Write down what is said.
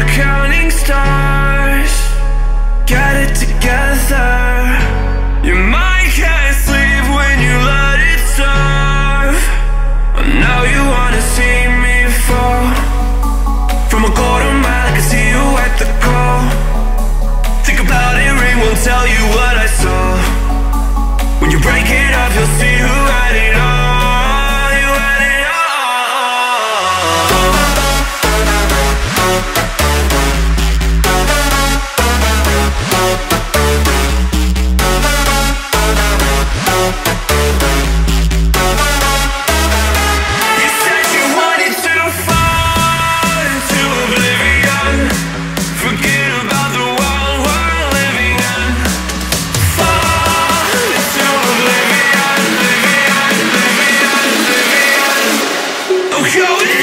asleep when oblivion,